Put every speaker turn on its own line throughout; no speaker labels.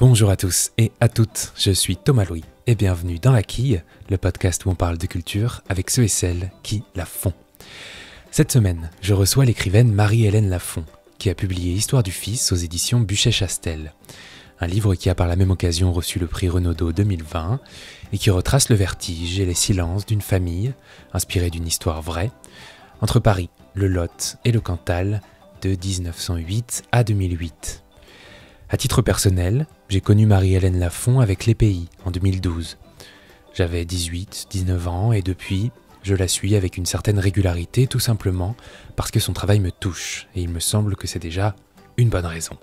Bonjour à tous et à toutes, je suis Thomas Louis et bienvenue dans La Quille, le podcast où on parle de culture avec ceux et celles qui la font. Cette semaine, je reçois l'écrivaine Marie-Hélène Lafont, qui a publié Histoire du Fils aux éditions Buchet-Chastel, un livre qui a par la même occasion reçu le prix Renaudot 2020 et qui retrace le vertige et les silences d'une famille, inspirée d'une histoire vraie, entre Paris, le Lot et le Cantal, de 1908 à 2008. À titre personnel, j'ai connu Marie-Hélène Lafont avec Les Pays en 2012. J'avais 18, 19 ans et depuis, je la suis avec une certaine régularité tout simplement parce que son travail me touche et il me semble que c'est déjà une bonne raison.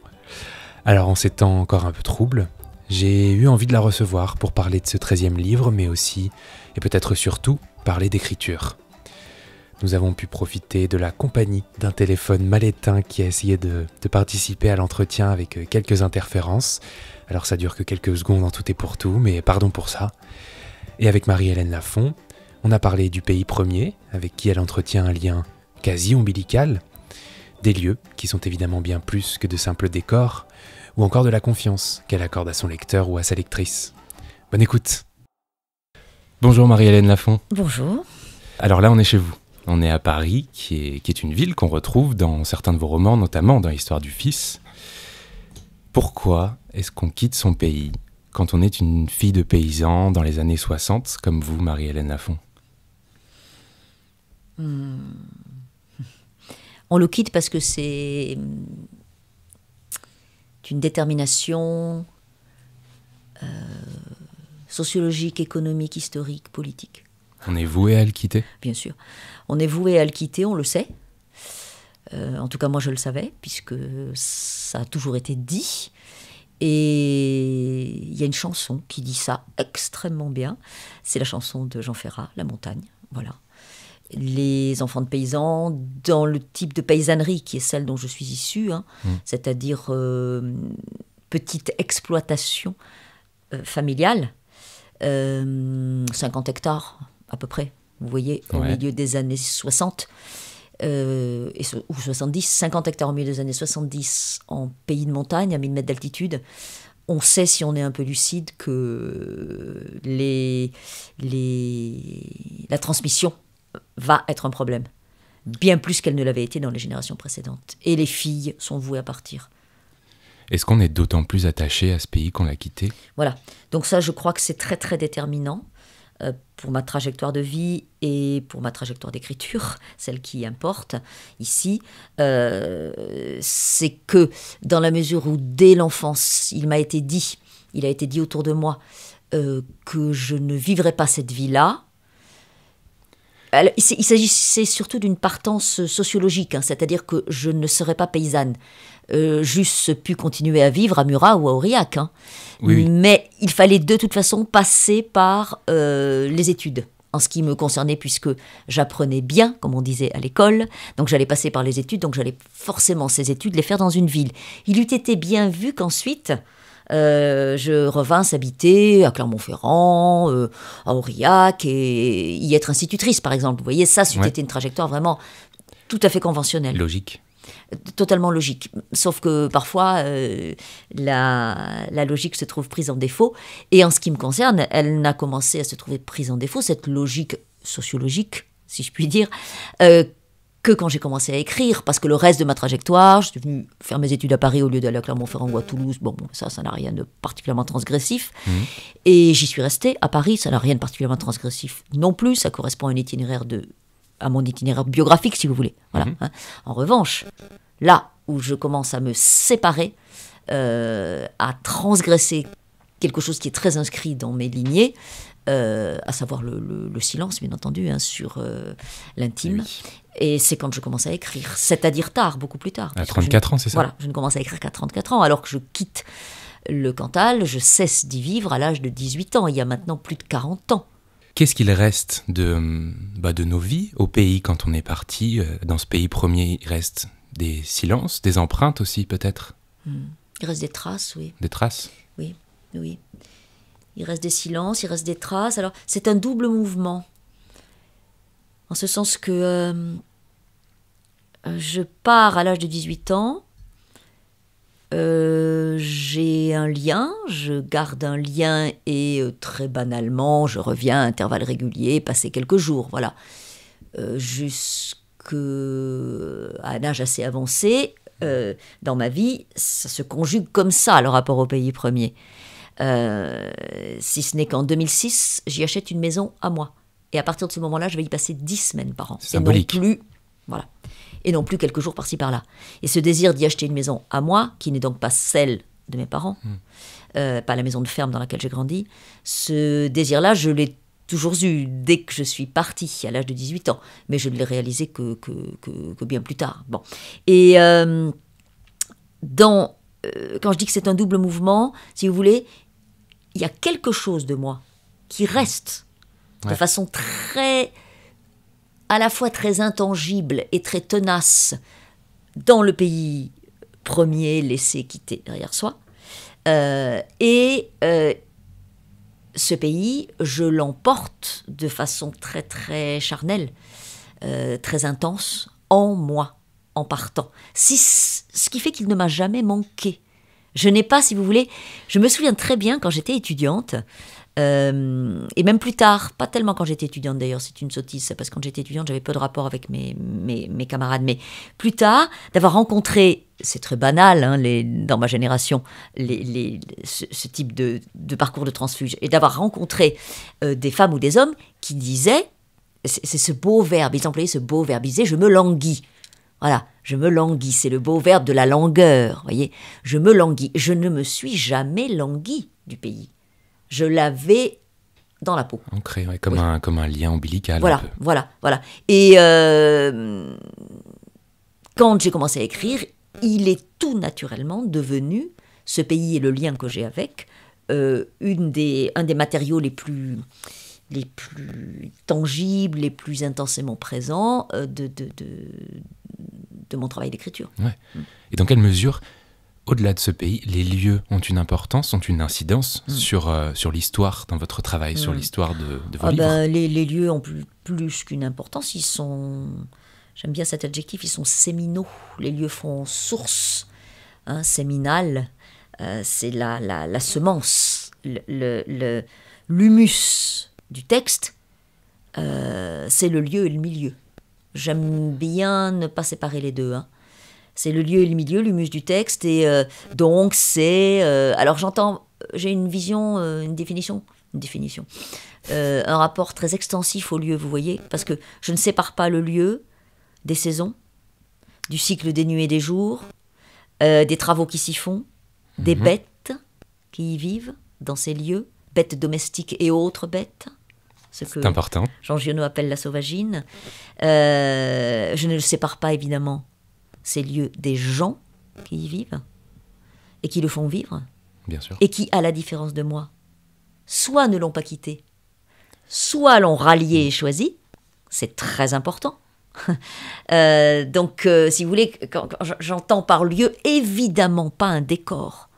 Alors en ces temps encore un peu troubles, j'ai eu envie de la recevoir pour parler de ce 13e livre mais aussi, et peut-être surtout, parler d'écriture. Nous avons pu profiter de la compagnie d'un téléphone mal éteint qui a essayé de, participer à l'entretien avec euh, quelques interférences. Alors ça dure que quelques secondes en tout et pour tout, mais pardon pour ça. Et avec Marie-Hélène Lafont, on a parlé du pays premier, avec qui elle entretient un lien quasi ombilical, des lieux, qui sont évidemment bien plus que de simples décors, ou encore de la confiance qu'elle accorde à son lecteur ou à sa lectrice. Bonne écoute Bonjour Marie-Hélène Lafont.
Bonjour.
Alors là, on est chez vous. On est à Paris, qui est, qui est une ville qu'on retrouve dans certains de vos romans, notamment dans l'histoire du Fils. Pourquoi est-ce qu'on quitte son pays quand on est une fille de paysan dans les années 60, comme vous, Marie-Hélène Lafont
hmm. On le quitte parce que c'est une détermination euh, sociologique, économique, historique, politique.
On est voué à le quitter?
Bien sûr. On est voué à le quitter, on le sait. Euh, en tout cas, moi, je le savais, puisque ça a toujours été dit. Et il y a une chanson qui dit ça extrêmement bien. C'est la chanson de Jean Ferrat, La montagne. Voilà. Les enfants de paysans, dans le type de paysannerie qui est celle dont je suis issue, hein, mmh. c'est-à-dire euh, petite exploitation euh, familiale, 50 hectares à peu près, vous voyez, au milieu des années 60. Euh, et, ou 70, 50 hectares au milieu des années 70 en pays de montagne, à 1000 mètres d'altitude. On sait, si on est un peu lucide, que les, les, la transmission va être un problème. Bien plus qu'elle ne l'avait été dans les générations précédentes. Et les filles sont vouées à partir.
Est-ce qu'on est d'autant plus attaché à ce pays qu'on l'a quitté?
Voilà. Donc ça, je crois que c'est très très déterminant. Euh, pour ma trajectoire de vie et pour ma trajectoire d'écriture, celle qui importe ici, euh, c'est que dans la mesure où dès l'enfance, il m'a été dit, il a été dit autour de moi, euh, que je ne vivrais pas cette vie-là, il s'agissait surtout d'une partance sociologique, hein, c'est-à-dire que je ne serais pas paysanne. Euh, juste pu continuer à vivre à Murat ou à Aurillac. Hein. Mais il fallait de toute façon passer par euh, les études en ce qui me concernait, puisque j'apprenais bien, comme on disait à l'école. Donc j'allais passer par les études, donc j'allais forcément ces études les faire dans une ville. Il eût été bien vu qu'ensuite, euh, je revins habiter à Clermont-Ferrand, à Aurillac, et y être institutrice, par exemple. Vous voyez, ça, c'était une trajectoire vraiment tout à fait conventionnelle.
Logique
totalement logique. Sauf que parfois, euh, la, logique se trouve prise en défaut. Et en ce qui me concerne, elle n'a commencé à se trouver prise en défaut, cette logique sociologique, si je puis dire, euh, que quand j'ai commencé à écrire, parce que le reste de ma trajectoire, je suis venue faire mes études à Paris au lieu d'aller à Clermont-Ferrand ou à Toulouse. Bon, ça, ça n'a rien de particulièrement transgressif. Mmh. Et j'y suis restée. À Paris, ça n'a rien de particulièrement transgressif non plus. Ça correspond à un itinéraire de à mon itinéraire biographique, si vous voulez. Voilà. Mhm. Hein. En revanche, là où je commence à me séparer, euh, à transgresser quelque chose qui est très inscrit dans mes lignées, euh, à savoir le, silence, bien entendu, hein, sur euh, l'intime. Et c'est quand je commence à écrire, c'est-à-dire tard, beaucoup plus tard.
À 34 ans, c'est ça?
Voilà, je ne commence à écrire qu'à 34 ans, alors que je quitte le Cantal, je cesse d'y vivre à l'âge de 18 ans, il y a maintenant plus de 40 ans.
Qu'est-ce qu'il reste de, bah, de nos vies au pays quand on est parti euh, Dans ce pays premier, il reste des silences, des empreintes aussi peut-être
hmm. Il reste des traces, oui.
Des traces
Oui, oui. Il reste des silences, il reste des traces. Alors, c'est un double mouvement. En ce sens que euh, je pars à l'âge de 18 ans euh, j'ai un lien, je garde un lien et euh, très banalement, je reviens à intervalles réguliers, passer quelques jours, voilà. Euh, Jusqu'à un âge assez avancé, dans ma vie, ça se conjugue comme ça, le rapport au pays premier. Si ce n'est qu'en 2006, j'y achète une maison à moi. Et à partir de ce moment-là, je vais y passer 10 semaines par an. Et non plus, voilà. Et non plus quelques jours par-ci par-là. Et ce désir d'y acheter une maison à moi, qui n'est donc pas celle de mes parents, euh, pas la maison de ferme dans laquelle j'ai grandi, ce désir-là, je l'ai toujours eu dès que je suis partie, à l'âge de 18 ans. Mais je ne l'ai réalisé que, que, que- que bien plus tard. Bon. Et euh, dans, euh, quand je dis que c'est un double mouvement, si vous voulez, il y a quelque chose de moi qui reste de façon très, à la fois très intangible et très tenace dans le pays premier laissé quitter derrière soi. Euh, et euh, ce pays, je l'emporte de façon très très charnelle, euh, très intense, en moi, en partant. Si, ce qui fait qu'il ne m'a jamais manqué. Je n'ai pas, si vous voulez, je me souviens très bien quand j'étais étudiante, euh, et même plus tard, pas tellement quand j'étais étudiante d'ailleurs, c'est une sottise, parce que quand j'étais étudiante, j'avais peu de rapport avec mes, mes, camarades, mais plus tard, d'avoir rencontré, c'est très banal hein, dans ma génération, ce, type de, de parcours de transfuge, et d'avoir rencontré euh, des femmes ou des hommes qui disaient, c'est c'est ce beau verbe, ils employaient ce beau verbe, ils disaient je me languis. Voilà, je me languis, c'est le beau verbe de la langueur, voyez. Je me languis, je ne me suis jamais langui du pays. Je l'avais dans la peau.
Ancré, ouais, comme,
Oui.
un, comme un lien ombilical.
Voilà, voilà, voilà. Et euh, quand j'ai commencé à écrire, il est tout naturellement devenu, ce pays et le lien que j'ai avec, euh, une des, un des matériaux les plus, les plus tangibles, les plus intensément présents euh, de, de, de, de mon travail d'écriture.
Et dans quelle mesure, au-delà de ce pays, les lieux ont une importance, ont une incidence
Mm.
sur, euh, sur l'histoire dans votre travail, sur
Mm.
l'histoire de, de vos
Ah
livres
ben, les, les lieux ont plus, plus qu'une importance, ils sont, j'aime bien cet adjectif, ils sont séminaux. Les lieux font source, hein, séminal, euh, c'est la, la, la semence, le- le- le- l'humus du texte, euh, c'est le lieu et le milieu. J'aime bien ne pas séparer les deux. hein. C'est le lieu et le milieu, l'humus du texte, et euh, donc c'est. euh, alors j'entends, j'ai une vision, euh, une définition, une définition, un rapport très extensif au lieu, vous voyez, parce que je ne sépare pas le lieu des saisons, du cycle des nuits et des jours, des travaux qui s'y font, des
Mhm.
bêtes qui y vivent dans ces lieux, bêtes domestiques et autres bêtes. Ce que
important.
Jean Giono appelle la sauvagine. Euh, je ne le sépare pas évidemment ces lieux des gens qui y vivent et qui le font vivre
Bien sûr.
et qui, à la différence de moi, soit ne l'ont pas quitté, soit l'ont rallié et choisi. C'est très important. Euh, donc, euh, si vous voulez, quand, quand j'entends par lieu, évidemment pas un décor.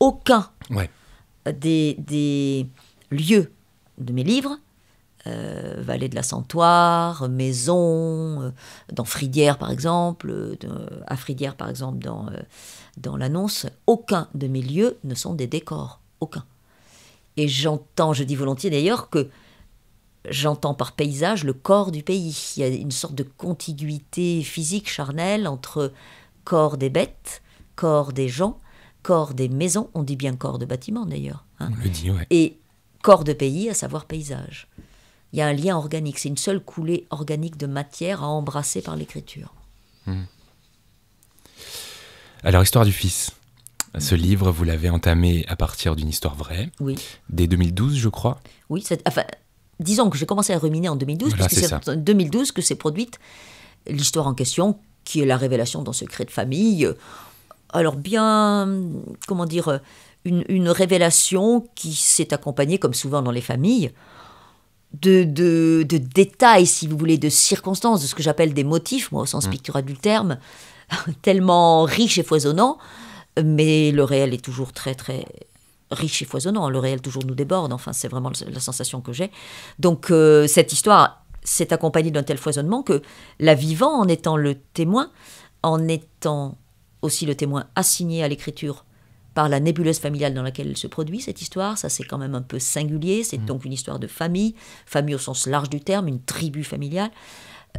Aucun
Ouais.
des, des lieux de mes livres, euh, Vallée de la Santoire, Maison, euh, dans Fridière par exemple, euh, à Fridière par exemple dans, euh, dans l'annonce, aucun de mes lieux ne sont des décors, aucun. Et j'entends, je dis volontiers d'ailleurs que j'entends par paysage le corps du pays. Il y a une sorte de contiguïté physique charnelle entre corps des bêtes, corps des gens, corps des maisons, on dit bien corps de bâtiment d'ailleurs, hein,
On le dit, ouais.
et corps de pays, à savoir paysage. Il y a un lien organique, c'est une seule coulée organique de matière à embrasser par l'écriture.
Alors, Histoire du Fils. Ce livre, vous l'avez entamé à partir d'une histoire vraie,
Oui,
dès 2012, je crois.
oui. Enfin, disons que j'ai commencé à ruminer en 2012,
Voilà,
puisque
c'est
c'est en 2012 que s'est produite l'histoire en question, qui est la révélation d'un secret de famille. Alors bien, comment dire, une, une révélation qui s'est accompagnée, comme souvent dans les familles, de, de, de détails, si vous voulez, de circonstances, de ce que j'appelle des motifs, moi au sens pictural du terme, tellement riches et foisonnants, mais le réel est toujours très très riche et foisonnant. Le réel toujours nous déborde. Enfin, c'est vraiment la sensation que j'ai. Donc euh, cette histoire s'est accompagnée d'un tel foisonnement que la vivant, en étant le témoin, en étant aussi le témoin assigné à l'écriture par la nébuleuse familiale dans laquelle elle se produit, cette histoire. Ça, c'est quand même un peu singulier. C'est donc une histoire de famille, famille au sens large du terme, une tribu familiale.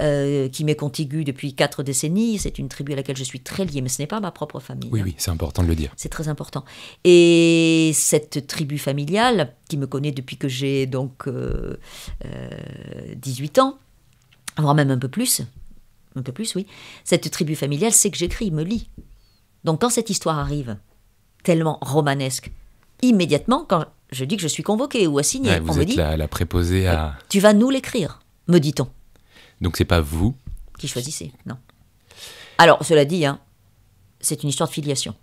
euh, qui m'est contiguë depuis quatre décennies. C'est une tribu à laquelle je suis très liée, mais ce n'est pas ma propre famille.
Oui,
hein.
oui, c'est important de le dire.
C'est très important. Et cette tribu familiale, qui me connaît depuis que j'ai donc euh, euh, 18 ans, voire même un peu plus, un peu plus, oui, cette tribu familiale sait que j'écris, me lit. Donc quand cette histoire arrive, tellement romanesque, immédiatement, quand je dis que je suis convoquée ou assignée,
Ouais,
on
vous
me
êtes
dit,
la, la préposée à.
tu vas nous l'écrire, me dit-on.
Donc c'est pas vous.
qui choisissait. Non. Alors, cela dit, hein, c'est une histoire de filiation.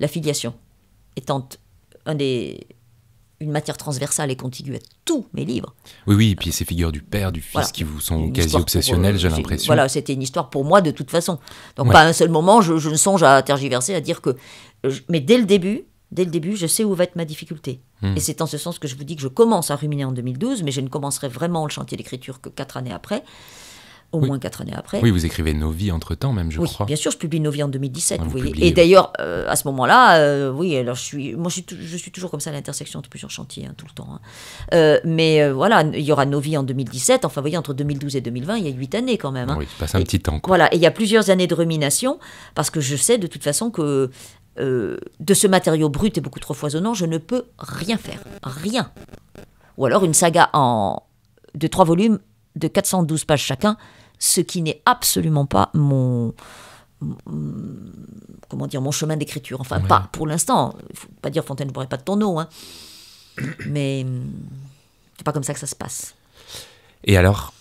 La filiation étant un des, une matière transversale et contiguë à tous mes livres.
Oui, oui, et puis ces figures du père, du fils
Voilà.
qui vous sont
Une
quasi obsessionnelles,
euh,
j'ai l'impression.
Voilà, c'était une histoire pour moi de toute façon. Donc,
Ouais.
pas un seul moment, je, je ne songe à tergiverser, à dire que. je- mais dès le début, dès le début, je sais où va être ma difficulté.
Hmm.
Et c'est en ce sens que je vous dis que je commence à ruminer en 2012, mais je ne commencerai vraiment le chantier d'écriture que quatre années après. Au
Oui.
moins quatre années après.
Oui, vous écrivez nos vies entre temps, même, je
oui,
crois.
bien sûr, je publie Nos vies en 2017,
Ah,
vous
vous
voyez.
publiez,
Et d'ailleurs, euh, à ce moment-là, euh, oui, alors je suis, moi je suis, tou- je suis toujours comme ça à l'intersection entre plusieurs chantiers, hein, tout le temps. hein. Euh, mais voilà, il y aura Nos vies en 2017, enfin, vous voyez, entre 2012 et 2020, il y a huit années quand même. hein.
Oui, il passe un
Et-
petit temps, quoi.
Voilà, et il y a plusieurs années de rumination, parce que je sais de toute façon que de ce matériau brut et beaucoup trop foisonnant, je ne peux rien faire. Rien. Ou alors une saga en, de trois volumes de 412 pages chacun, ce qui n'est absolument pas mon. Comment dire, mon chemin d'écriture. Enfin,
Ouais.
pas pour l'instant. Il faut pas dire Fontaine, je boirai pas de ton eau, hein. Mais c'est pas comme ça que ça se passe.
Et alors,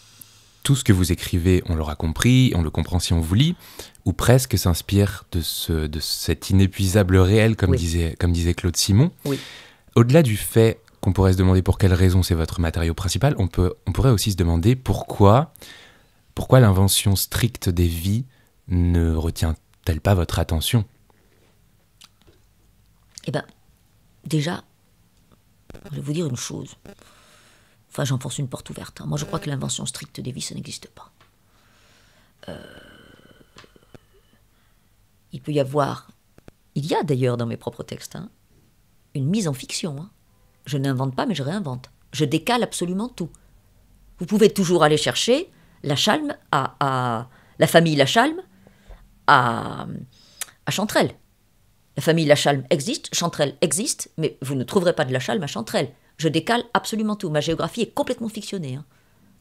tout ce que vous écrivez, on l'aura compris, on le comprend si on vous lit, ou presque s'inspire de, ce, de cet inépuisable réel, comme,
Oui.
disait, comme disait Claude Simon.
Oui.
Au-delà du fait qu'on pourrait se demander pour quelle raison c'est votre matériau principal, on, peut, on pourrait aussi se demander pourquoi, pourquoi l'invention stricte des vies ne retient-elle pas votre attention?
Eh bien, déjà, je vais vous dire une chose. Enfin, j'enfonce une porte ouverte. hein. Moi, je crois que l'invention stricte des vies, ça n'existe pas. Euh, Il peut y avoir, il y a d'ailleurs dans mes propres textes, hein, une mise en fiction. hein. Je n'invente pas, mais je réinvente. Je décale absolument tout. Vous pouvez toujours aller chercher la Chalme à, à- la famille Lachalme à, à Chanterelle. La famille Lachalme existe, Chanterelle existe, mais vous ne trouverez pas de Lachalme à Chanterelle. Je décale absolument tout. Ma géographie est complètement fictionnée. hein.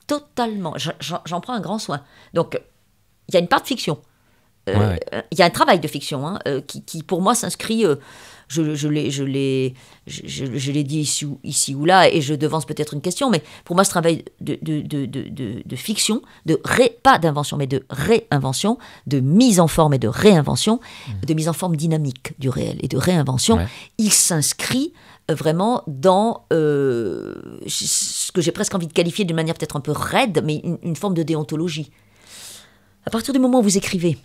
Totalement. J'en- prends un grand soin. Donc, il y a une part de fiction. Euh,
Ouais, ouais.
euh, Il y a un travail de fiction hein, euh, qui, qui, pour moi, s'inscrit. euh, je je l'ai je l'ai- je- je- je l'ai dit ici ou, ici ou là, et je devance peut-être une question, mais pour moi, ce travail de, de, de, de, de- de fiction, de ré, pas d'invention, mais de réinvention, de mise en forme et de réinvention, de mise en forme dynamique du réel et de réinvention,
Ouais.
il s'inscrit euh, vraiment dans euh, ce que j'ai presque envie de qualifier d'une manière peut-être un peu raide, mais une, une forme de déontologie. À partir du moment où vous écrivez,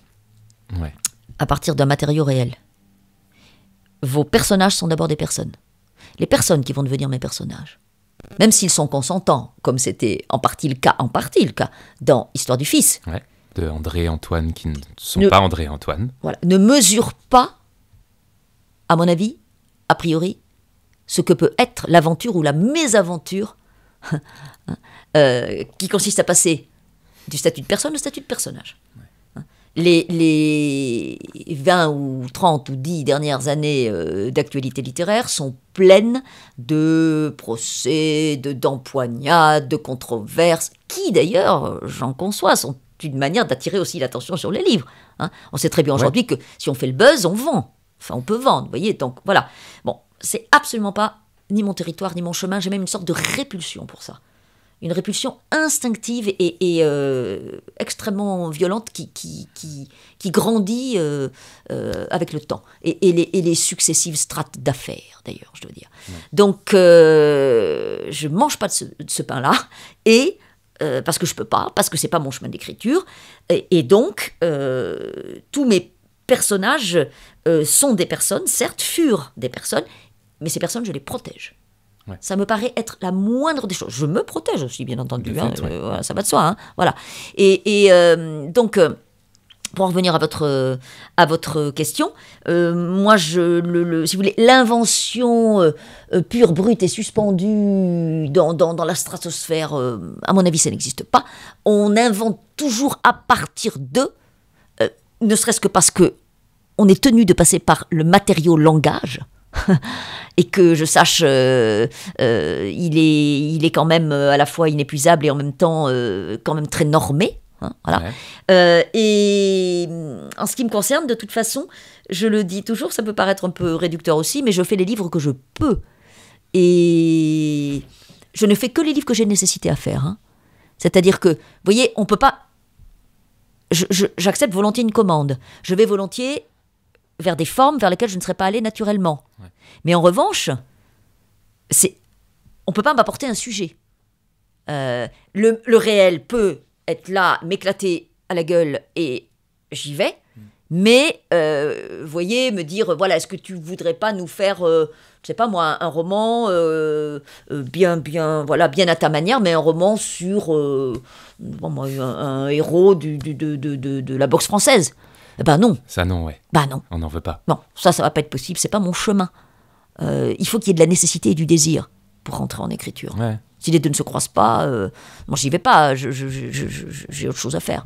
Ouais.
à partir d'un matériau réel, vos personnages sont d'abord des personnes. Les personnes qui vont devenir mes personnages, même s'ils sont consentants, comme c'était en partie le cas, en partie le cas dans Histoire du Fils,
Ouais. De André et Antoine qui ne sont
Ne-
pas André et Antoine.
voilà, ne mesurent pas, à mon avis, a priori, ce que peut être l'aventure ou la mésaventure euh, qui consiste à passer du statut de personne au statut de personnage. Les, les 20 ou 30 ou 10 dernières années euh, d'actualité littéraire sont pleines de procès, de d'empoignades, de controverses, qui d'ailleurs, j'en conçois, sont une manière d'attirer aussi l'attention sur les livres. hein. On sait très bien aujourd'hui que si on fait le buzz, on vend. Enfin, on peut vendre, vous voyez. Donc voilà. Bon, c'est absolument pas ni mon territoire, ni mon chemin. J'ai même une sorte de répulsion pour ça. Une répulsion instinctive et, et, euh, extrêmement violente qui, qui, qui, qui grandit euh, euh, avec le temps. Et, et les, et les successives strates d'affaires, d'ailleurs, je dois dire. Donc, je mange pas de ce, ce pain-là. Et parce que je peux pas, parce que c'est pas mon chemin d'écriture. Et, donc, tous mes personnages sont des personnes, certes, furent des personnes, mais ces personnes, je les protège.
Ouais.
Ça me paraît être la moindre des choses. Je me protège aussi, bien entendu. Hein,
fait, ouais.
euh, voilà, ça va de soi. hein, voilà. Et, et, euh, donc, euh, pour en revenir à votre, à votre question, euh, moi, je, le, si vous voulez, l'invention euh, pure, brute et suspendue dans, dans, dans la stratosphère, à mon avis, ça n'existe pas. On invente toujours à partir de, ne serait-ce que parce que on est tenu de passer par le matériau langage. et que je sache, il, est, il est quand même à la fois inépuisable et en même temps quand même très normé. Hein, voilà. Euh, et en ce qui me concerne, de toute façon, je le dis toujours, ça peut paraître un peu réducteur aussi, mais je fais les livres que je peux. Et je ne fais que les livres que j'ai nécessité à faire. Hein. C'est-à-dire que, vous voyez, on peut pas. J'accepte volontiers une commande. Je vais volontiers vers des formes vers lesquelles je ne serais pas allé naturellement. Mais en revanche, c'est, on peut pas m'apporter un sujet. Euh, le, le réel peut être là, m'éclater à la gueule et j'y vais. Mais, euh, voyez, me dire, voilà, est-ce que tu voudrais pas nous faire, euh, je sais pas moi, un roman euh, bien, bien, voilà, bien à ta manière, mais un roman sur bon, un, héros du, de, de, de, la boxe française Ben non.
Ça non, ouais.
Bah non.
On n'en veut pas.
Non, ça, ça va pas être possible, c'est pas mon chemin. il faut qu'il y ait de la nécessité et du désir pour rentrer en écriture.
Ouais.
Si les deux ne se croisent pas, euh, moi j'y vais pas, j'ai autre chose à faire.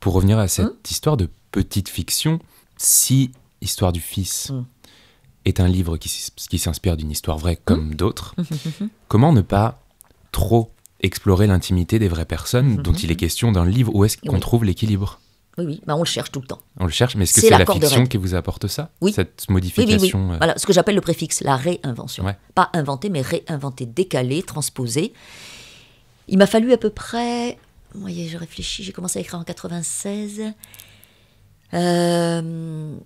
Pour revenir à cette hein histoire de petite fiction, si Histoire du Fils hum. est un livre qui, qui s'inspire d'une histoire vraie comme hum. d'autres, hum, comment ne pas trop explorer l'intimité des vraies personnes dont il est question dans le livre? Où est-ce qu'on trouve l'équilibre?
Oui, oui, bah on le cherche tout le temps.
On le cherche, mais est-ce que c'est la fiction qui vous apporte ça
Oui.
Cette modification
oui, euh Voilà, ce que j'appelle le préfixe, la réinvention. Pas inventer, mais réinventer, décaler, transposer. Il m'a fallu à peu près. Vous voyez, je réfléchis, j'ai commencé à écrire en 96. Euh,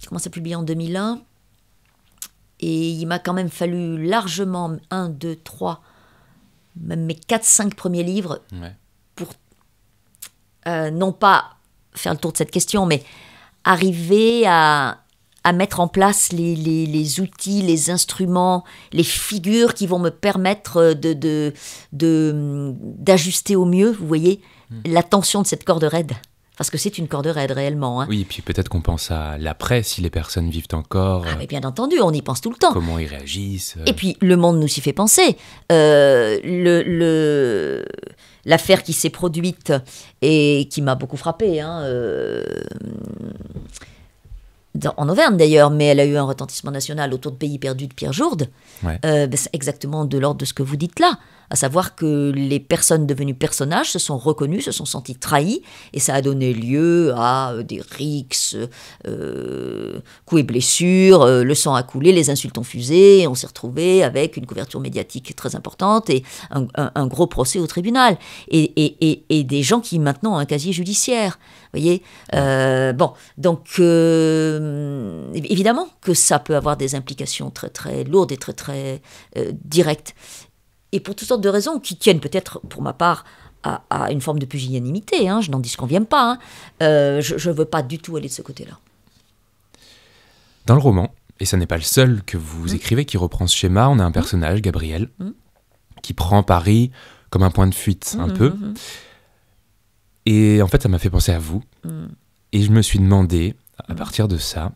j'ai commencé à publier en 2001. Et il m'a quand même fallu largement un, deux, trois, même mes quatre, cinq premiers livres pour euh, non pas faire le tour de cette question, mais arriver à, à mettre en place les, les, les, outils, les instruments, les figures qui vont me permettre de, de, de, d'ajuster au mieux, vous voyez, hmm. la tension de cette corde raide. Parce que c'est une corde raide réellement. Hein.
Oui, et puis peut-être qu'on pense à l'après, si les personnes vivent encore.
Ah, mais bien entendu, on y pense tout le temps.
Comment ils réagissent.
Et puis le monde nous y fait penser. Euh, le, le l'affaire qui s'est produite et qui m'a beaucoup frappé, hein, euh, en Auvergne d'ailleurs, mais elle a eu un retentissement national autour de Pays perdu de Pierre Jourde. Euh, ben, c'est exactement de l'ordre de ce que vous dites là à savoir que les personnes devenues personnages se sont reconnues, se sont senties trahies, et ça a donné lieu à euh, des rixes, euh, coups et blessures, euh, le sang a coulé, les insultes ont fusé, on s'est retrouvé avec une couverture médiatique très importante et un, gros procès au tribunal, et, et, des gens qui maintenant ont un casier judiciaire. Voyez Bon, donc évidemment que ça peut avoir des implications très très lourdes et très très directes et pour toutes sortes de raisons qui tiennent peut-être, pour ma part, à, une forme de pusillanimité, hein, je n'en disconviens pas, hein. euh, je ne veux pas du tout aller de ce côté-là.
Dans le roman, et ce n'est pas le seul que vous mmh. écrivez qui reprend ce schéma, on a un mmh. personnage, Gabriel, mmh. qui prend Paris comme un point de fuite, un peu. Et en fait, ça m'a fait penser à vous. Et je me suis demandé, à partir de ça,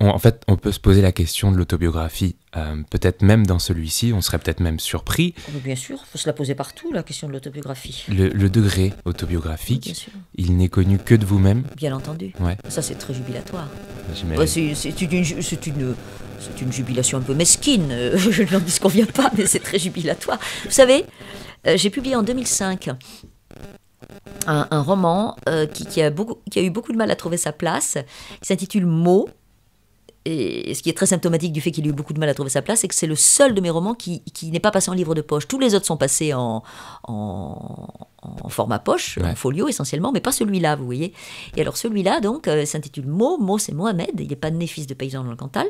en fait, on peut se poser la question de l'autobiographie. Euh, peut-être même dans celui-ci, on serait peut-être même surpris.
Oh, bien sûr, il faut se la poser partout, la question de l'autobiographie.
Le, degré autobiographique, il n'est connu que de vous-même
Bien entendu.
Ouais.
Ça, c'est très jubilatoire. c'est une, une, jubilation un peu mesquine, je n'en disconviens pas, mais c'est très jubilatoire. Vous savez, euh, j'ai publié en 2005 un, roman euh, qui, a beaucoup, qui a eu beaucoup de mal à trouver sa place, qui s'intitule Mots et ce qui est très symptomatique du fait qu'il ait eu beaucoup de mal à trouver sa place, c'est que c'est le seul de mes romans qui, n'est pas passé en livre de poche. Tous les autres sont passés en, en, format poche, en folio essentiellement, mais pas celui-là, vous voyez. Et alors celui-là, donc, euh, s'intitule Mo. Mo, c'est Mohamed. Il n'est pas né fils de paysan dans le Cantal.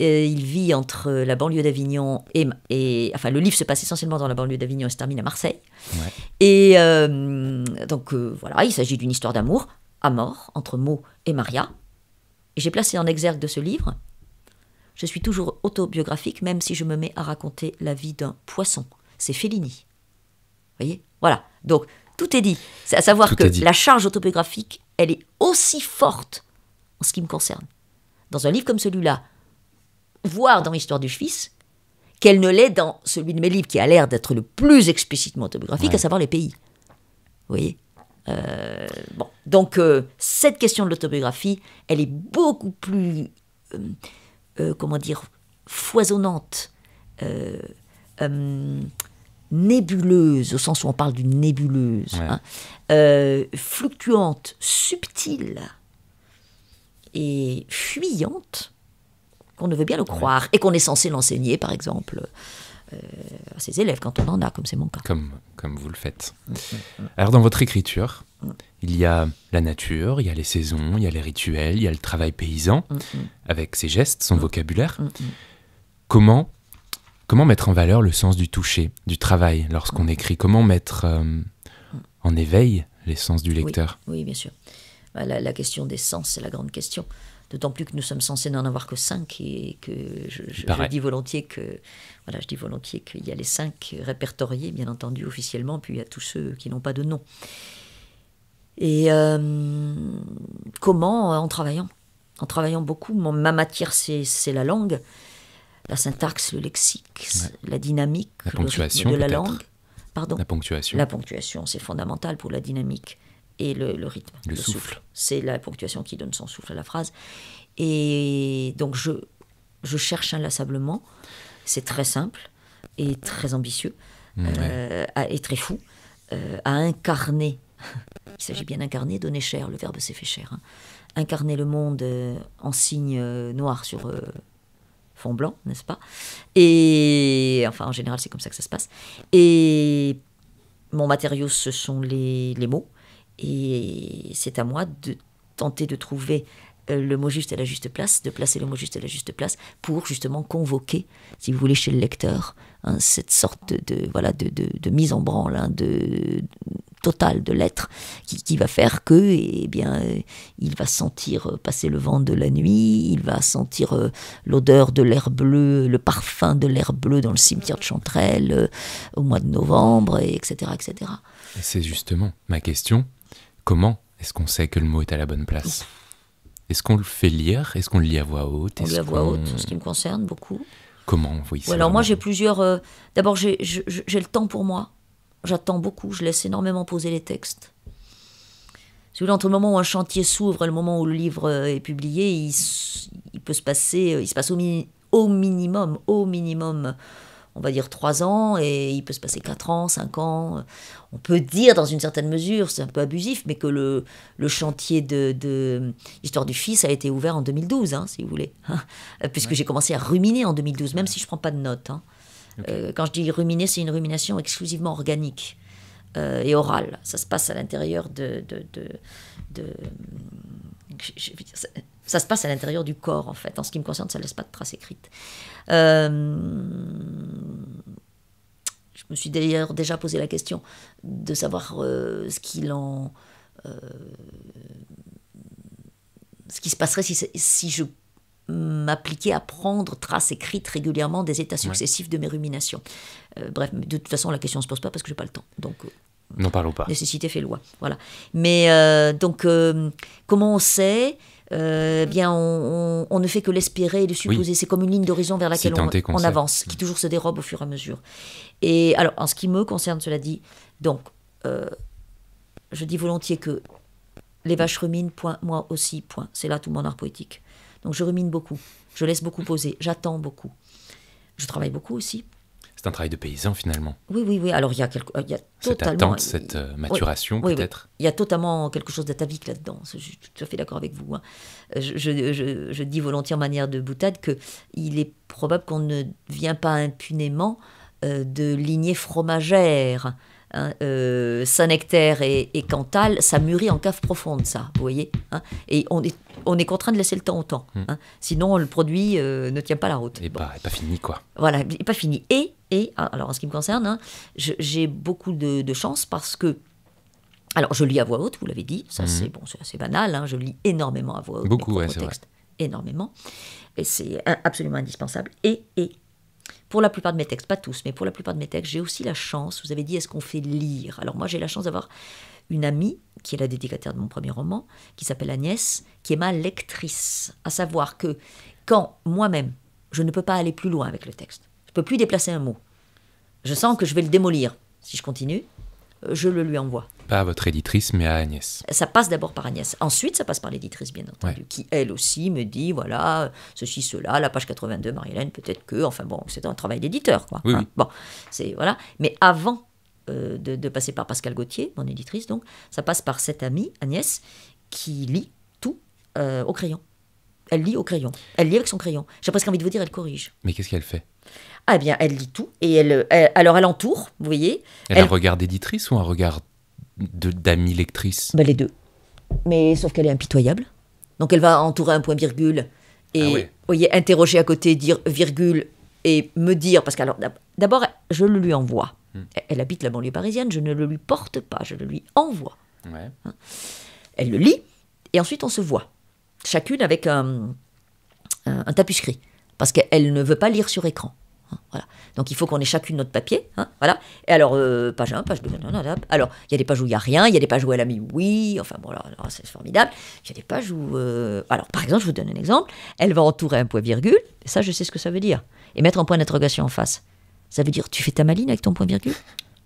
Euh, il vit entre la banlieue d'Avignon et, et, Enfin, le livre se passe essentiellement dans la banlieue d'Avignon et se termine à Marseille. Et euh, donc, voilà, il s'agit d'une histoire d'amour à mort entre Mo et Maria et j'ai placé en exergue de ce livre, je suis toujours autobiographique, même si je me mets à raconter la vie d'un poisson. C'est Fellini. Vous voyez? Voilà. Donc, Tout est dit. C'est à savoir
Tout
que la charge autobiographique, elle est aussi forte en ce qui me concerne, dans un livre comme celui-là, voire dans l'histoire du fils, qu'elle ne l'est dans celui de mes livres qui a l'air d'être le plus explicitement autobiographique,
Ouais.
à savoir les pays. Vous voyez Euh, Bon, donc euh, cette question de l'autobiographie, elle est beaucoup plus, euh, comment dire, foisonnante, euh, nébuleuse, au sens où on parle d'une nébuleuse,
Ouais.
hein, fluctuante, subtile et fuyante, qu'on ne veut bien le croire, et qu'on est censé l'enseigner, par exemple, euh, à ses élèves, quand on en a, comme c'est mon cas.
comme, comme vous le faites.
Mm,
Alors dans votre écriture, il y a la nature, il y a les saisons, il y a les rituels, il y a le travail paysan,
Mm,
avec ses gestes, son vocabulaire. Comment, comment mettre en valeur le sens du toucher, du travail lorsqu'on écrit? Comment mettre euh, en éveil les sens du lecteur?
Oui, bien sûr. Bah, La, la question des sens, c'est la grande question. D'autant plus que nous sommes censés n'en avoir que cinq et que je, je-
paraît.
je dis volontiers que voilà, je dis volontiers qu'il y a les cinq répertoriés, bien entendu officiellement, puis il y a tous ceux qui n'ont pas de nom. Et euh, comment En travaillant, en travaillant beaucoup. Mon- ma matière, c'est la langue, la syntaxe, le lexique, la dynamique,
La
le
ponctuation,
rythme de la langue. Pardon.
La ponctuation
La ponctuation, c'est fondamental pour la dynamique et le, le rythme,
Le souffle.
C'est la ponctuation qui donne son souffle à la phrase. Et donc je, je cherche inlassablement. C'est très simple et très ambitieux
Mm,
euh, et très fou euh, à incarner. Il s'agit bien d'incarner, donner chair. Le verbe s'est fait chair. hein. Incarner le monde euh, en signe noir sur fond blanc, n'est-ce pas? Et enfin, en général, c'est comme ça que ça se passe. Et mon matériau, ce sont les, les mots. Et c'est à moi de tenter de trouver euh, le mot juste à la juste place, de placer le mot juste à la juste place pour justement convoquer, si vous voulez, chez le lecteur, hein, cette sorte de, voilà, de, de- mise en branle, hein, de, totale de l'être, qui, qui va faire que, eh bien, euh, il va sentir euh, passer le vent de la nuit, il va sentir l'odeur de l'air bleu, le parfum de l'air bleu dans le cimetière de Chanterelle au mois de novembre, et etc., etc.
Et c'est justement ma question. Comment est-ce qu'on sait que le mot est à la bonne place? Est-ce qu'on le fait lire? Est-ce qu'on le lit à voix haute?
On lit à voix haute, en ce qui me concerne, beaucoup.
Comment Oui,
alors moi j'ai plusieurs. euh, D'abord j'ai le temps pour moi. J'attends beaucoup. Je laisse énormément poser les textes. Entre le moment où un chantier s'ouvre et le moment où le livre euh, est publié, il, il peut se passer, euh, il se passe au, mi- au minimum, au minimum, on va dire trois ans, et il peut se passer quatre ans, cinq ans. On peut dire dans une certaine mesure, c'est un peu abusif, mais que le, le chantier de, de Histoire du Fils a été ouvert en 2012, hein, si vous voulez. hein, puisque j'ai commencé à ruminer en 2012, même si je ne prends pas de notes. hein. Euh, quand je dis ruminer, c'est une rumination exclusivement organique euh, et orale. Ça se passe à l'intérieur de... de, de, de- je- je veux dire, ça, se passe à l'intérieur du corps, en fait. En ce qui me concerne, ça ne laisse pas de traces écrites. Euh, je me suis d'ailleurs déjà posé la question de savoir euh, ce qu'il en... euh, ce qui se passerait si, si je m'appliquer à prendre trace écrite régulièrement des états successifs de mes ruminations. Euh, bref, de toute façon, la question ne se pose pas parce que j'ai pas le temps. Donc, euh,
N'en parlons pas.
nécessité fait loi. Voilà. Mais euh, donc, comment on sait Euh, bien, on, on- on ne fait que l'espérer et le supposer. C'est comme une ligne d'horizon vers laquelle on, avance, qui toujours se dérobe au fur et à mesure. Et alors, en ce qui me concerne, cela dit, donc, euh, je dis volontiers que les vaches ruminent, point, moi aussi, point. C'est là tout mon art poétique. Donc, je rumine beaucoup, je laisse beaucoup poser, j'attends beaucoup. Je travaille beaucoup aussi.
C'est un travail de paysan finalement.
Oui, oui, oui. Alors, il y a, quelque, il y a
Cette
totalement...
attente, cette
Oui,
maturation
oui, oui.
peut-être.
Il y a totalement quelque chose d'atavique là-dedans. Je suis tout à fait d'accord avec vous. hein. Je, je- je- je dis volontiers en manière de boutade que il est probable qu'on ne vient pas impunément euh, de lignée fromagère. hein. Euh, Saint-Nectaire et, et Cantal, ça mûrit en cave profonde, ça, vous voyez. hein. et on est, on est contraint de laisser le temps au temps. hein. Sinon, le produit euh, ne tient pas la route.
Et
Bon.
pas, et pas fini quoi.
Voilà, il n'est pas fini. Et, et, ah, alors en ce qui me concerne, hein, j'ai beaucoup de, de chance parce que. Alors, je lis à voix haute, vous l'avez dit, ça c'est bon, c'est assez banal, hein, je lis énormément à voix haute.
Mhm. Beaucoup, ouais, c'est vrai.
textes, Énormément. Et c'est absolument indispensable. Et, et, pour la plupart de mes textes, pas tous, mais pour la plupart de mes textes, j'ai aussi la chance, vous avez dit, est-ce qu'on fait lire? Alors moi, j'ai la chance d'avoir une amie, qui est la dédicataire de mon premier roman, qui s'appelle Agnès, qui est ma lectrice. À savoir que quand moi-même, je ne peux pas aller plus loin avec le texte, ne peux plus déplacer un mot, je sens que je vais le démolir si je continue, euh, je le lui envoie.
Pas à votre éditrice, mais à Agnès.
Ça passe d'abord par Agnès. Ensuite, ça passe par l'éditrice, bien entendu, qui elle aussi me dit voilà, ceci, cela, la page 82, Marie-Hélène, peut-être que. Enfin bon, c'est un travail d'éditeur, quoi.
Oui,
Hein,
oui.
Bon, c'est. Voilà. Mais avant euh, de, de passer par Pascal Gauthier, mon éditrice, donc, ça passe par cette amie, Agnès, qui lit tout euh, au crayon. Elle lit au crayon. Elle lit avec son crayon. J'ai presque envie de vous dire, elle corrige.
Mais qu'est-ce qu'elle fait?
Ah eh bien, elle lit tout et elle, elle- alors elle entoure, vous voyez.
Elle, a
Elle-
un regard d'éditrice ou un regard d'amie lectrice?
Ben, les deux. Mais sauf qu'elle est impitoyable. Donc elle va entourer un point virgule et
Ah
voyez interroger à côté, dire virgule et me dire parce qu'alors d'ab- d'abord je le lui envoie.
Hmm.
Elle- Elle habite la banlieue parisienne, je ne le lui porte pas, je le lui envoie.
Ouais.
Elle le lit et ensuite on se voit. Chacune avec un, un, un tapuscrit parce qu'elle ne veut pas lire sur écran. Hein, Voilà. Donc il faut qu'on ait chacune notre papier. hein, voilà. Et alors, euh, page 1, page 2, nanana, alors il y a des pages où il n'y a rien, il y a des pages où elle a mis oui, enfin bon, c'est formidable. Il y a des pages où. euh, Alors par exemple, je vous donne un exemple. Elle va entourer un point virgule, et ça je sais ce que ça veut dire. Et mettre un point d'interrogation en face. Ça veut dire tu fais ta maline avec ton point virgule?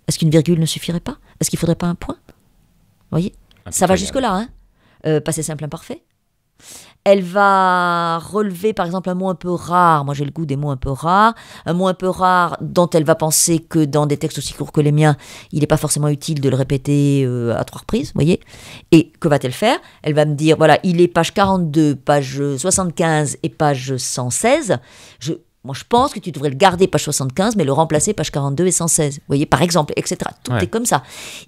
Est-ce qu'une virgule ne suffirait pas? Est-ce qu'il faudrait pas un point? Vous voyez? Ça va jusque-là, hein Euh, Passé simple imparfait. Elle va relever par exemple un mot un peu rare. Moi j'ai le goût des mots un peu rares. Un mot un peu rare dont elle va penser que dans des textes aussi courts que les miens, il n'est pas forcément utile de le répéter euh, à trois reprises, vous voyez. Et que va-t-elle faire? Elle va me dire, voilà, il est page 42, page 75 et page 116. Je, moi je pense que tu devrais le garder page 75, mais le remplacer page 42 et 116. Vous voyez, par exemple, etc. Tout
Ouais.
est comme ça.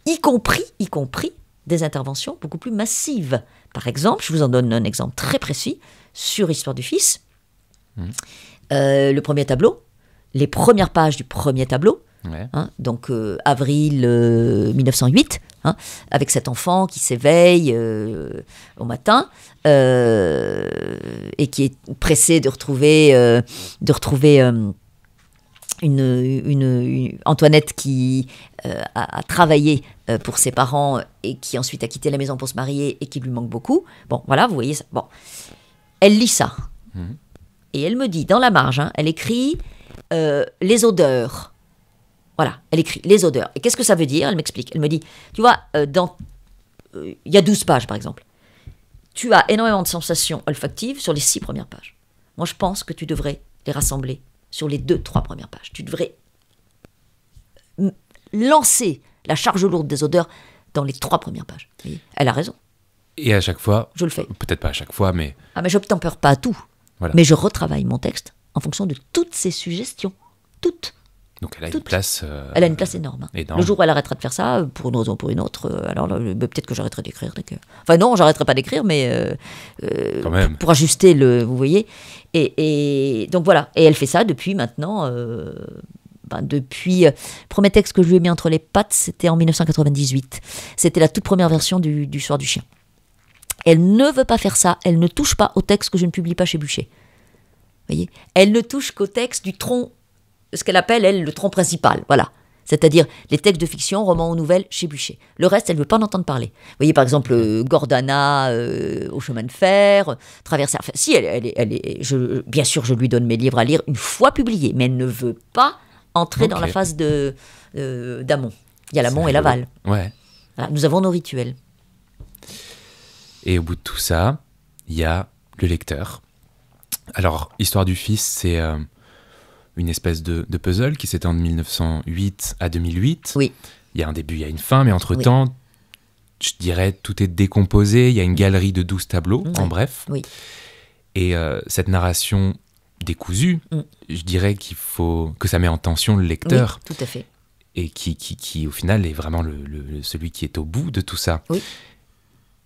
Y compris, y compris des interventions beaucoup plus massives. Par exemple, je vous en donne un exemple très précis sur Histoire du Fils. Euh, le premier tableau, les premières pages du premier tableau,
Ouais.
hein, donc euh, avril euh, 1908, hein, avec cet enfant qui s'éveille euh, au matin euh, et qui est pressé de retrouver, euh, de retrouver euh, une, une- une- Antoinette qui euh, a, a travaillé euh, pour ses parents et qui ensuite a quitté la maison pour se marier et qui lui manque beaucoup. Bon, voilà, vous voyez ça. Bon, elle lit ça
Mhm.
et elle me dit dans la marge, hein, elle écrit euh, les odeurs. Voilà, elle écrit les odeurs. Et qu'est-ce que ça veut dire? Elle m'explique. Elle me dit, tu vois, dans il y a 12 pages par exemple. Tu as énormément de sensations olfactives sur les six premières pages. Moi, je pense que tu devrais les rassembler sur les deux, trois premières pages. Tu devrais lancer la charge lourde des odeurs dans les trois premières pages. Elle a raison.
Et à chaque fois,
Je le fais.
peut-être pas à chaque fois, mais
Ah, mais je n'obtempère pas à tout.
Voilà.
Mais je retravaille mon texte en fonction de toutes ces suggestions. Toutes.
Donc elle a une place. euh,
Elle a une place énorme. hein.
énorme.
Le jour où elle arrêtera de faire ça, pour une raison ou pour une autre, euh, alors peut-être que j'arrêterai d'écrire. Enfin non, j'arrêterai pas d'écrire, mais euh,
Quand même.
pour ajuster le, vous voyez. Et, et donc voilà. Et elle fait ça depuis maintenant. euh, ben, depuis le premier texte que je lui ai mis entre les pattes, c'était en 1998. C'était la toute première version du, du Soir du Chien. Elle ne veut pas faire ça. Elle ne touche pas au texte que je ne publie pas chez Bûcher. Vous voyez? Elle ne touche qu'au texte du tronc, ce qu'elle appelle, elle, le tronc principal. Voilà. C'est-à-dire les textes de fiction, romans ou nouvelles chez Bûcher. Le reste, elle ne veut pas en entendre parler. Vous voyez, par exemple, euh, Gordana euh, au chemin de fer, euh, Traverser. Enfin, si, elle, elle elle est- je, bien sûr, je lui donne mes livres à lire une fois publiés, mais elle ne veut pas entrer dans la phase de d'amont. Il y a l'amont et l'aval.
Ouais.
Voilà, nous avons nos rituels.
Et au bout de tout ça, il y a le lecteur. Alors, Histoire du Fils, c'est une espèce de, de puzzle qui s'étend de 1908 à 2008.
Oui.
Il y a un début, il y a une fin, mais entre-temps, je dirais, tout est décomposé. Il y a une galerie de 12 tableaux, en bref.
Oui.
Et euh, cette narration décousue,
Mm.
je dirais qu'il faut que ça met en tension le lecteur
Oui, tout à fait.
et qui, qui, qui, au final, est vraiment le, le- celui qui est au bout de tout ça.
Oui.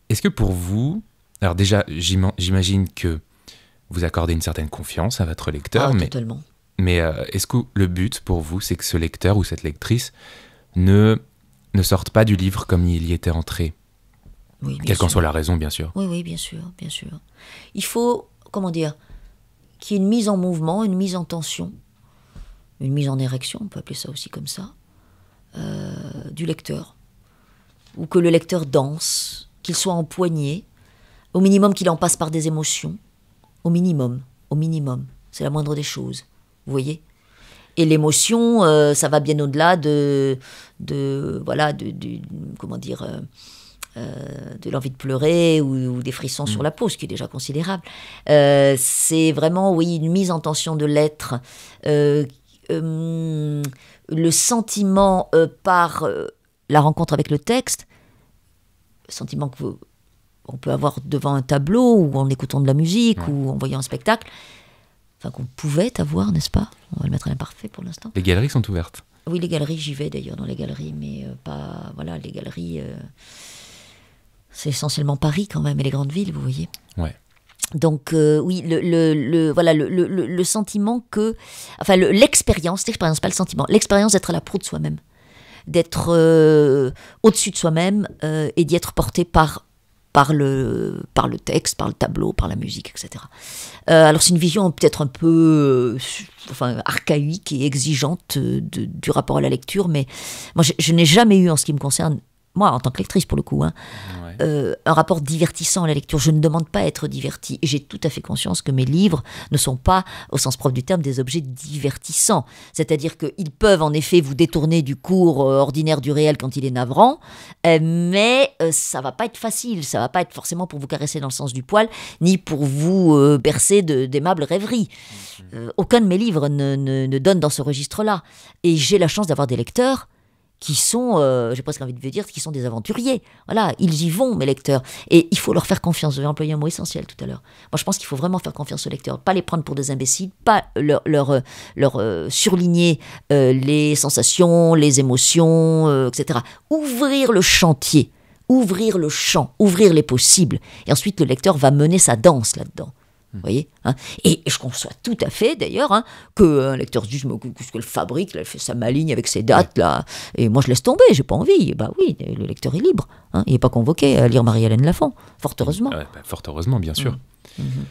Est-ce que pour vous, alors déjà, j'ima- j'imagine que vous accordez une certaine confiance à votre lecteur,
Ah,
mais,
totalement.
Mais euh, est-ce que le but pour vous, c'est que ce lecteur ou cette lectrice ne, ne sorte pas du livre comme il y était entré?
Oui,
Quelle qu'en soit la raison, bien sûr.
Oui, oui, bien sûr, bien sûr. Il faut, comment dire, qu'il y ait une mise en mouvement, une mise en tension, une mise en érection, on peut appeler ça aussi comme ça, euh, du lecteur. Ou que le lecteur danse, qu'il soit empoigné, au minimum qu'il en passe par des émotions, au minimum, au minimum. C'est la moindre des choses, vous voyez? Et l'émotion, euh, ça va bien au-delà de, de, voilà, de, comment dire, euh, euh, de l'envie de pleurer ou, des frissons sur mm. la peau, ce qui est déjà considérable. c'est vraiment, oui, une mise en tension de l'être, le sentiment par la rencontre avec le texte, le sentiment que on peut avoir devant un tableau ou en écoutant de la musique ou en voyant un spectacle enfin qu'on pouvait avoir, n'est-ce pas? On va le mettre à l'imparfait pour l'instant.
Les galeries sont ouvertes
Oui, les galeries, j'y vais d'ailleurs dans les galeries, mais euh, pas. Voilà, les galeries. Euh, c'est essentiellement Paris quand même et les grandes villes, vous voyez.
Ouais.
Donc euh, oui, le, le, voilà, le, le, sentiment que, enfin l'expérience, l'expérience, pas le sentiment, l'expérience d'être à la proue de soi-même, d'être au-dessus de soi-même et d'y être porté par par le, par le texte, par le tableau, par la musique, etc. Euh, alors c'est une vision peut-être un peu euh, enfin, archaïque et exigeante du rapport à la lecture, mais moi je n'ai jamais eu en ce qui me concerne moi en tant que lectrice pour le coup, hein, euh, un rapport divertissant à la lecture. Je ne demande pas à être diverti. Et j'ai tout à fait conscience que mes livres ne sont pas, au sens propre du terme, des objets divertissants. C'est-à-dire qu'ils peuvent en effet vous détourner du cours euh, ordinaire du réel quand il est navrant, euh, mais ça va pas être facile. Ça va pas être forcément pour vous caresser dans le sens du poil, ni pour vous bercer d'aimables rêveries. Mm-hmm. aucun de mes livres ne, ne donne dans ce registre-là. Et j'ai la chance d'avoir des lecteurs qui sont, euh, j'ai presque envie de dire, qui sont des aventuriers. Voilà, ils y vont, mes lecteurs. Et il faut leur faire confiance. Vous avez employé un mot essentiel tout à l'heure. Moi, je pense qu'il faut vraiment faire confiance aux lecteurs. Pas les prendre pour des imbéciles, pas leur, leur, leur euh, surligner euh, les sensations, les émotions, etc. Ouvrir le chantier, ouvrir le champ, ouvrir les possibles. Et ensuite, le lecteur va mener sa danse là-dedans. Vous voyez hein Et je conçois tout à fait, d'ailleurs, hein, qu'un lecteur se dise Qu'est-ce qu'elle fabrique Elle fait sa maligne avec ses dates, là. Et moi, je laisse tomber, j'ai pas envie. Bah oui, le lecteur est libre. Hein. il n'est pas convoqué à lire Marie-Hélène Lafont, fort heureusement.
Bah, fort heureusement, bien sûr. Mmh. Mmh.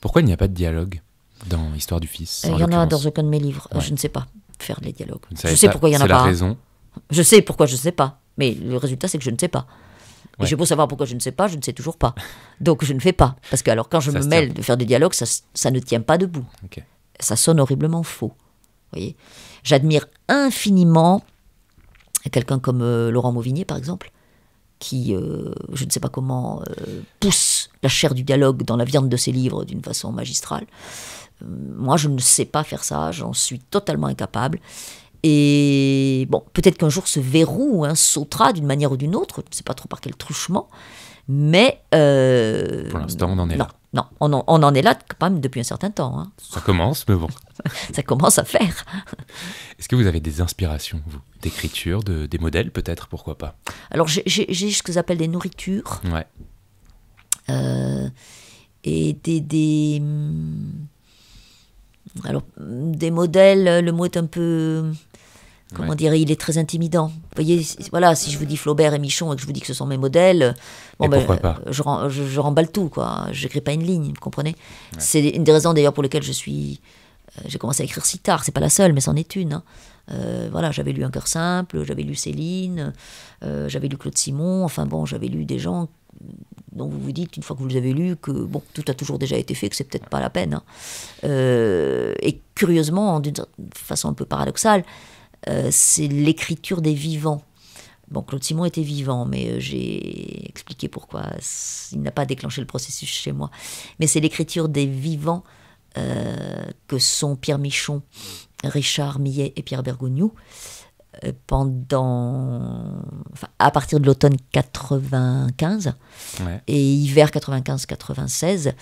Pourquoi il n'y a pas de dialogue dans L'histoire du fils
Il y en a dans aucun de mes livres. Je ne sais pas faire les dialogues. Je sais pourquoi il n'y en a pas.
C'est la raison.
Je sais pourquoi je ne sais pas. Mais le résultat, c'est que je ne sais pas. Et j'ai beau savoir pourquoi je ne sais pas, je ne sais toujours pas. Donc je ne fais pas. Parce que alors quand je me mêle de faire des dialogues, ça, ça ne tient pas debout. Ça sonne horriblement faux. voyez? J'admire infiniment quelqu'un comme euh, Laurent Mauvigné, par exemple, qui, euh, je ne sais pas comment, euh, pousse la chair du dialogue dans la viande de ses livres d'une façon magistrale. moi, je ne sais pas faire ça, j'en suis totalement incapable. Et bon, peut-être qu'un jour ce verrou hein, sautera d'une manière ou d'une autre, je ne sais pas trop par quel truchement, mais...
Euh, Pour l'instant, on en est
là.
Non,
on en, on en, est là quand même depuis un certain temps. Hein.
Ça commence, mais bon.
Ça commence à faire.
Est-ce que vous avez des inspirations, vous D'écriture, de, des modèles peut-être, pourquoi pas?
Alors j'ai ce que j'appelle des nourritures.
Ouais.
Euh, et des... des hum, alors, des modèles, le mot est un peu. Comment dire Il est très intimidant. Vous voyez, voilà, si je vous dis Flaubert et Michon et que je vous dis que ce sont mes modèles,
bon, ben,
je, je, remballe tout, quoi. Je n'écris pas une ligne, vous comprenez? C'est une des raisons d'ailleurs pour lesquelles je suis. Euh, j'ai commencé à écrire si tard, c'est pas la seule, mais c'en est une. Hein. Euh, voilà, j'avais lu Un cœur simple, j'avais lu Céline, euh, j'avais lu Claude Simon, enfin bon, j'avais lu des gens dont vous vous dites, une fois que vous les avez lus, que bon, tout a toujours déjà été fait, que c'est peut-être pas la peine. Hein. Et curieusement, d'une façon un peu paradoxale, euh, c'est l'écriture des vivants. Bon, Claude Simon était vivant, mais euh, j'ai expliqué pourquoi. Il n'a pas déclenché le processus chez moi. Mais c'est l'écriture des vivants que sont Pierre Michon, Richard Millet et Pierre Bergogneau. Euh, pendant, à partir de l'automne 95 et hiver 95-96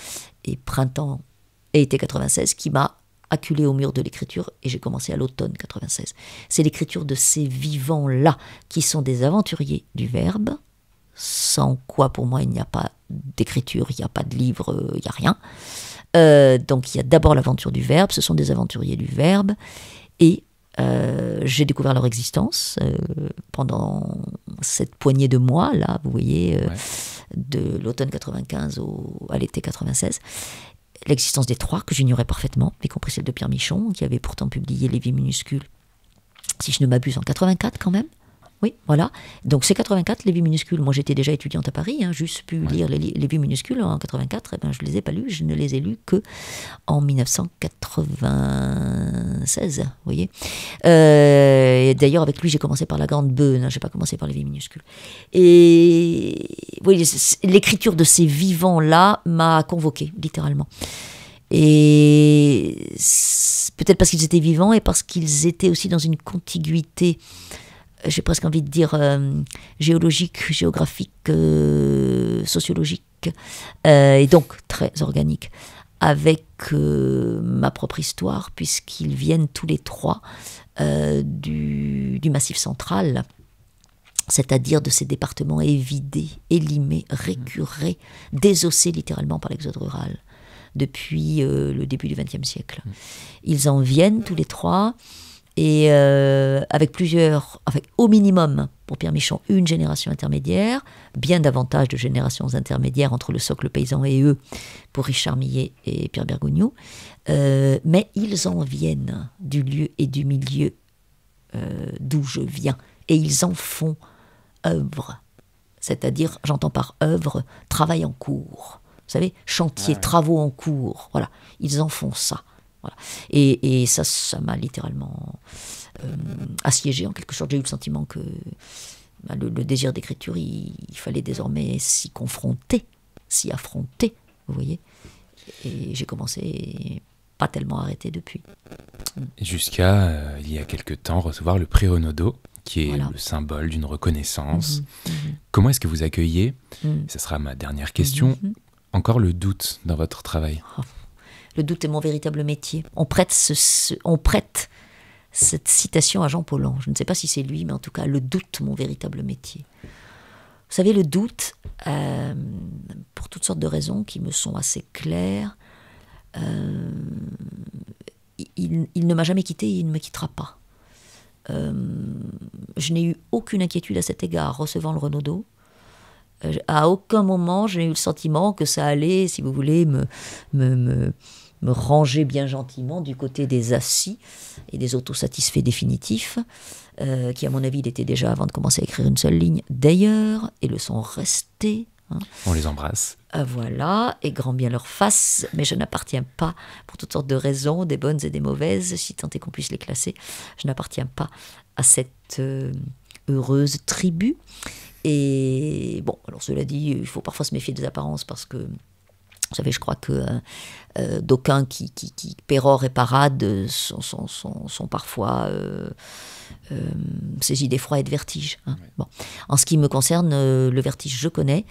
et printemps et été 96 qui m'a acculé au mur de l'écriture et j'ai commencé à l'automne 96. C'est l'écriture de ces vivants-là qui sont des aventuriers du verbe, sans quoi pour moi il n'y a pas d'écriture, il n'y a pas de livre, il n'y a rien. Euh, donc il y a d'abord l'aventure du verbe, ce sont des aventuriers du verbe, et euh, j'ai découvert leur existence euh, pendant cette poignée de mois, là, vous voyez, euh, de l'automne 95 au, à l'été 96. L'existence des trois, que j'ignorais parfaitement, y compris celle de Pierre Michon, qui avait pourtant publié Les vies minuscules, si je ne m'abuse, en 84 quand même. Oui, voilà. Donc c'est 84, les vies minuscules. Moi j'étais déjà étudiante à Paris, hein, juste pu lire les, vies minuscules en 84. Et ben, je ne les ai pas lus, je ne les ai lus que en 1996. Vous voyez euh, D'ailleurs, avec lui, j'ai commencé par La Grande Beune, hein, je n'ai pas commencé par les vies minuscules. Et oui, l'écriture de ces vivants-là m'a convoqué, littéralement. Et peut-être parce qu'ils étaient vivants et parce qu'ils étaient aussi dans une contiguïté j'ai presque envie de dire euh, géologique, géographique, euh, sociologique, euh, et donc très organique, avec ma propre histoire, puisqu'ils viennent tous les trois du, du, Massif central, c'est-à-dire de ces départements évidés, élimés, récurés, désossés littéralement par l'exode rural depuis le début du XXe siècle. Mmh. Ils en viennent tous les trois et euh, avec plusieurs, avec au minimum pour Pierre Michon une génération intermédiaire, bien davantage de générations intermédiaires entre le socle paysan et eux pour Richard Millet et Pierre Bergogneau, euh, mais ils en viennent du lieu et du milieu euh, d'où je viens. Et ils en font œuvre, c'est-à-dire j'entends par œuvre travail en cours, vous savez chantier, travaux en cours, voilà, ils en font ça. Et, ça, ça m'a littéralement euh, assiégé en quelque sorte. J'ai eu le sentiment que bah, le, désir d'écriture, il, fallait désormais s'y confronter, s'y affronter, vous voyez. Et j'ai commencé pas tellement arrêté depuis.
Jusqu'à, euh, il y a quelque temps, recevoir le prix Renaudot, qui est le symbole d'une reconnaissance. Mhm, mhm. Comment est-ce que vous accueillez, mhm. ce sera ma dernière question, encore le doute dans votre travail?
Oh. Le doute est mon véritable métier. On prête, cette citation à Jean Paulhan. Je ne sais pas si c'est lui, mais en tout cas, le doute, mon véritable métier. Vous savez, le doute, euh, pour toutes sortes de raisons qui me sont assez claires, euh, il, ne m'a jamais quitté et il ne me quittera pas. Euh, je n'ai eu aucune inquiétude à cet égard recevant le Renaudot. À aucun moment, j'ai eu le sentiment que ça allait, si vous voulez, me ranger bien gentiment du côté des assis et des autosatisfaits définitifs, euh, qui à mon avis l'étaient déjà avant de commencer à écrire une seule ligne d'ailleurs, et le sont restés.
Hein. On les embrasse.
Euh, voilà, et grand bien leur face, mais je n'appartiens pas, pour toutes sortes de raisons, des bonnes et des mauvaises, si tant est qu'on puisse les classer, je n'appartiens pas à cette euh, heureuse tribu. Et bon, alors cela dit, il faut parfois se méfier des apparences parce que vous savez, je crois que euh, euh, d'aucuns qui, qui, qui, pérorent et paradent sont, sont, parfois euh, saisis d'effroi et de vertige. Hein. Bon. En ce qui me concerne, le vertige, je connais,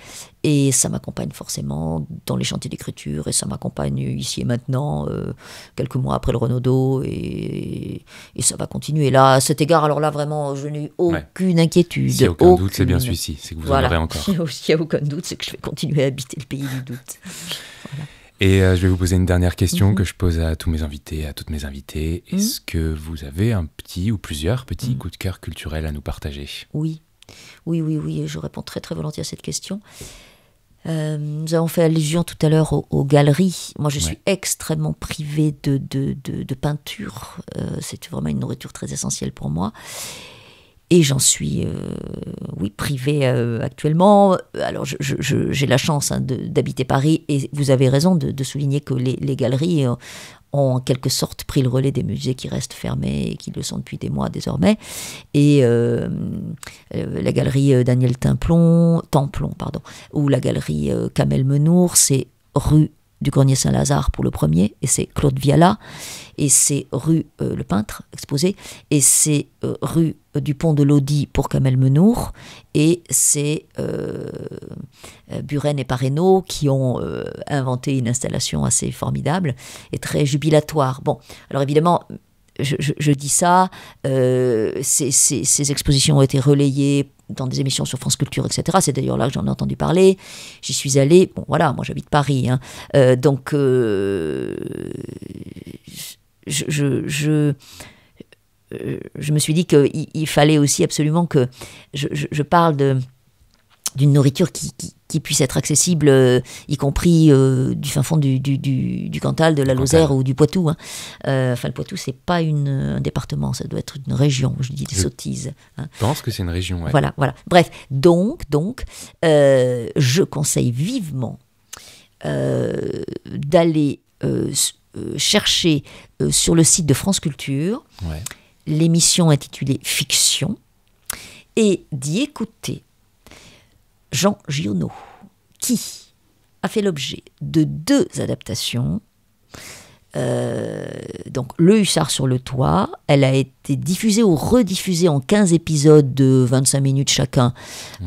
et ça m'accompagne forcément dans les chantiers d'écriture, et ça m'accompagne ici et maintenant, quelques mois après le Renaudot, et, et, ça va continuer. Là, à cet égard, alors là, vraiment, je n'ai aucune inquiétude.
S'il n'y a aucun doute, c'est bien celui-ci, c'est que vous en aurez encore.
S'il n'y a aucun doute, c'est que je vais continuer à habiter le pays du doute.
Et euh, je vais vous poser une dernière question mhm. que je pose à tous mes invités, à toutes mes invitées. Mhm. Est-ce que vous avez un petit ou plusieurs petits mhm. coups de cœur culturels à nous partager?
Oui, oui, oui, oui. Je réponds très très volontiers à cette question. Euh, nous avons fait allusion tout à l'heure aux, galeries. Moi, je suis extrêmement privée de, de, de, peinture. Euh, c'est vraiment une nourriture très essentielle pour moi. Et j'en suis, euh, oui, privée euh, actuellement. Alors, j'ai la chance hein, d'habiter Paris, et vous avez raison de, souligner que les, galeries ont en quelque sorte pris le relais des musées qui restent fermés et qui le sont depuis des mois désormais. Et euh, la galerie Daniel Templon, Templon pardon, ou la galerie Kamel Menour, c'est rue du Grenier Saint-Lazare pour le premier, et c'est Claude Viala, et c'est rue euh, Le Peintre exposé, et c'est euh, rue euh, du Pont de Lodi pour Kamel Menour, et c'est Buren et Pareno qui ont inventé une installation assez formidable et très jubilatoire. Bon, alors évidemment, je, dis ça, ces, expositions ont été relayées dans des émissions sur France Culture, etc. C'est d'ailleurs là que j'en ai entendu parler. J'y suis allée. Bon, voilà, moi j'habite Paris. Hein. Euh, donc, euh, je, je, je, me suis dit qu'il il fallait aussi absolument que je, parle de d'une nourriture qui, qui, puisse être accessible, euh, y compris euh, du fin fond du, du, du, Cantal, de la Lozère ou du Poitou. Hein. Euh, enfin, le Poitou, c'est pas une, un département, ça doit être une région. Je dis des sottises.
Hein. Je pense que c'est une région. Ouais.
Voilà, voilà. Bref, donc, donc, je conseille vivement d'aller chercher sur le site de France Culture. L'émission intitulée Fiction et d'y écouter Jean Giono, qui a fait l'objet de deux adaptations euh, donc Le Hussard sur le toit, elle a été diffusée ou rediffusée en 15 épisodes de 25 minutes chacun.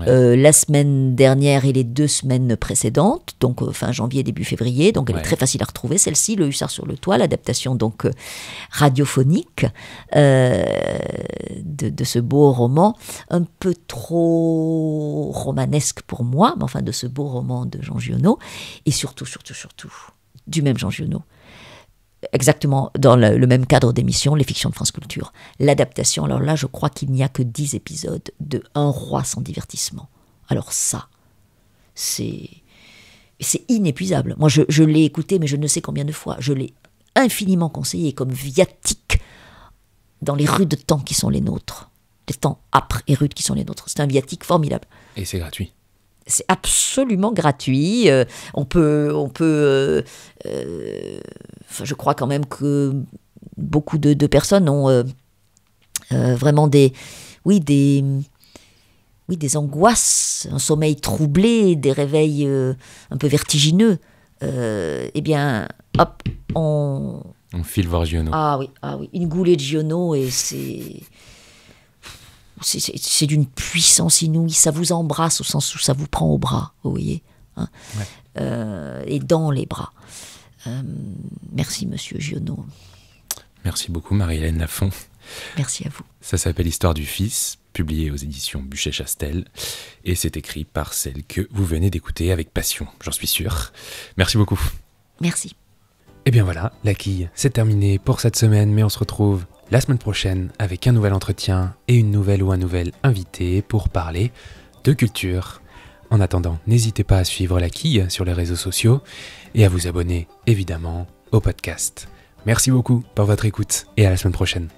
Euh, la semaine dernière et les deux semaines précédentes, donc euh, fin janvier, début février. Donc elle est très facile à retrouver celle-ci, Le Hussard sur le toit, l'adaptation donc radiophonique de, de, ce beau roman, un peu trop romanesque pour moi, mais enfin de ce beau roman de Jean Giono, et surtout, surtout, surtout du même Jean Giono exactement dans le, même cadre d'émission, les fictions de France Culture. L'adaptation, alors là, je crois qu'il n'y a que 10 épisodes de Un roi sans divertissement. Alors ça, c'est c'est inépuisable. Moi, je, je l'ai écouté, mais je ne sais combien de fois. Je l'ai infiniment conseillé comme viatique dans les rudes temps qui sont les nôtres. Les temps âpres et rudes qui sont les nôtres. C'est un viatique formidable.
Et c'est gratuit
c'est absolument gratuit. Euh, on peut, on peut. Euh, euh, je crois quand même que beaucoup de, personnes ont vraiment des, oui, des, oui, des angoisses, un sommeil troublé, des réveils un peu vertigineux. eh bien, hop, on.
On file voir Giono.
Ah oui, ah oui, une goulée de Giono et c'est c'est d'une puissance inouïe. Ça vous embrasse au sens où ça vous prend au bras, vous voyez, hein. euh, et dans les bras. Euh, merci, Monsieur Giono.
Merci beaucoup, Marie-Hélène Lafont.
Merci à vous.
Ça s'appelle Histoire du Fils, publié aux éditions Buchet-Chastel, et c'est écrit par celle que vous venez d'écouter avec passion, j'en suis sûr. Merci beaucoup.
Merci.
Et eh bien voilà, la quille, c'est terminé pour cette semaine, mais on se retrouve la semaine prochaine avec un nouvel entretien et une nouvelle ou un nouvel invité pour parler de culture. En attendant, n'hésitez pas à suivre la quille sur les réseaux sociaux et à vous abonner évidemment au podcast. Merci beaucoup pour votre écoute et à la semaine prochaine.